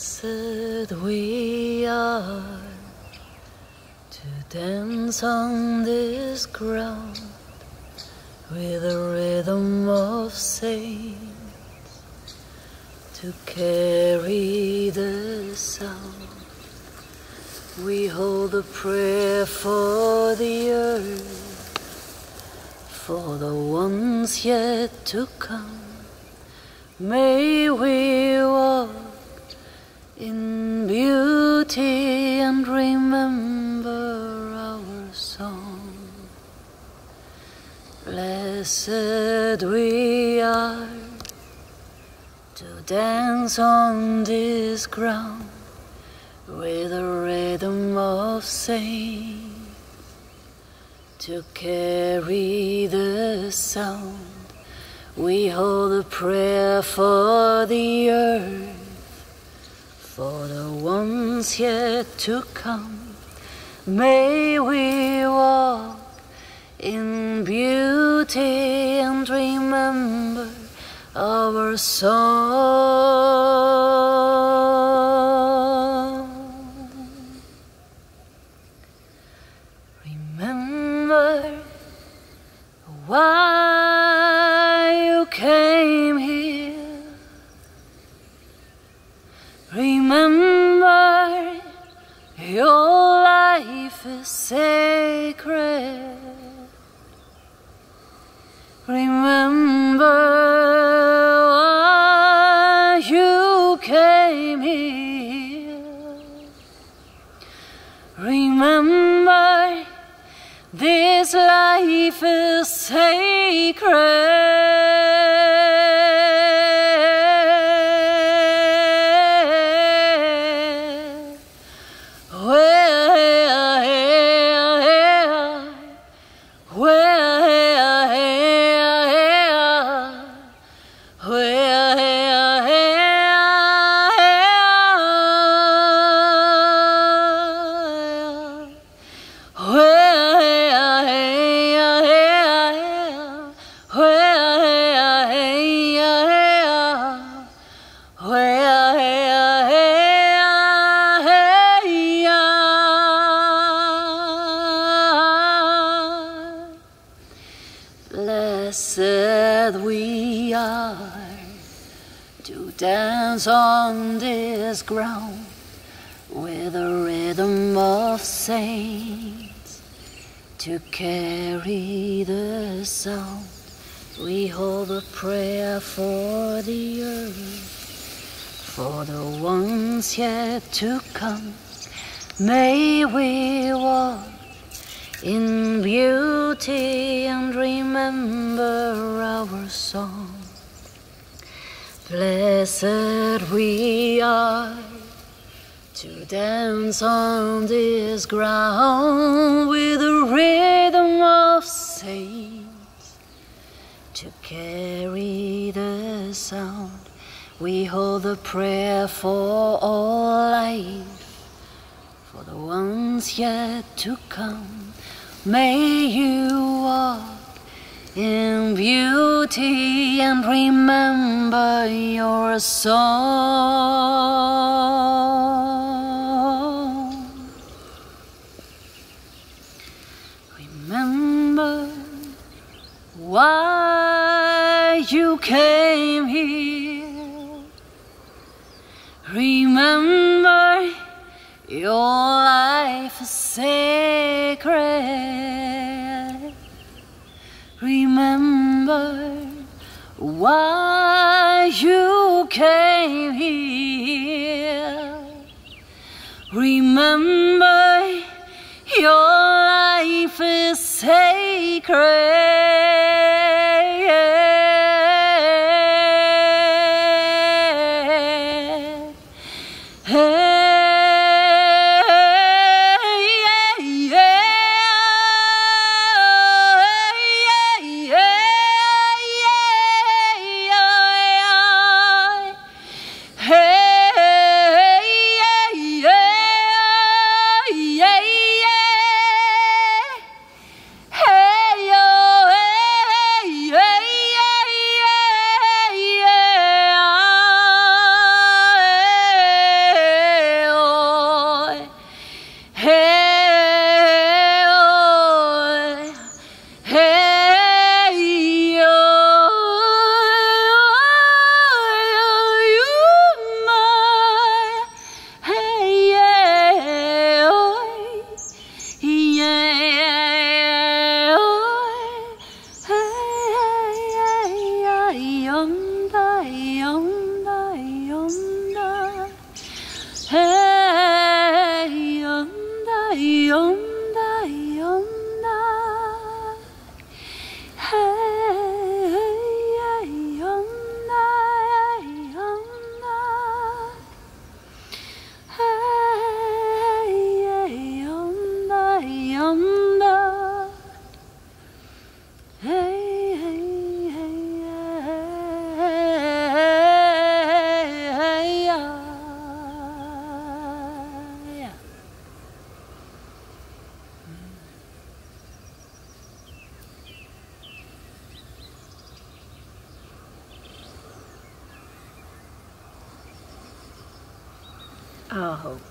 Blessed we are to dance on this ground with the rhythm of saints to carry the sound. We hold a prayer for the earth, for the ones yet to come. May we walk in beauty and remember our song. Blessed we are to dance on this ground with the rhythm of saints to carry the sound. We hold a prayer for the earth for the ones yet to come. May we walk in beauty and remember our song. Life is sacred. Blessed we are to dance on this ground with the rhythm of saints to carry the sound. We hold a prayer for the earth, for the ones yet to come. May we walk in beauty remember our song. Blessed we are to dance on this ground with the rhythm of saints to carry the sound. We hold the prayer for all life, for the ones yet to come. May you walk in beauty and remember your song. Remember why you came here. Remember your life is sacred. Remember why you came here. Remember your life is sacred. yonda yonda. Oh.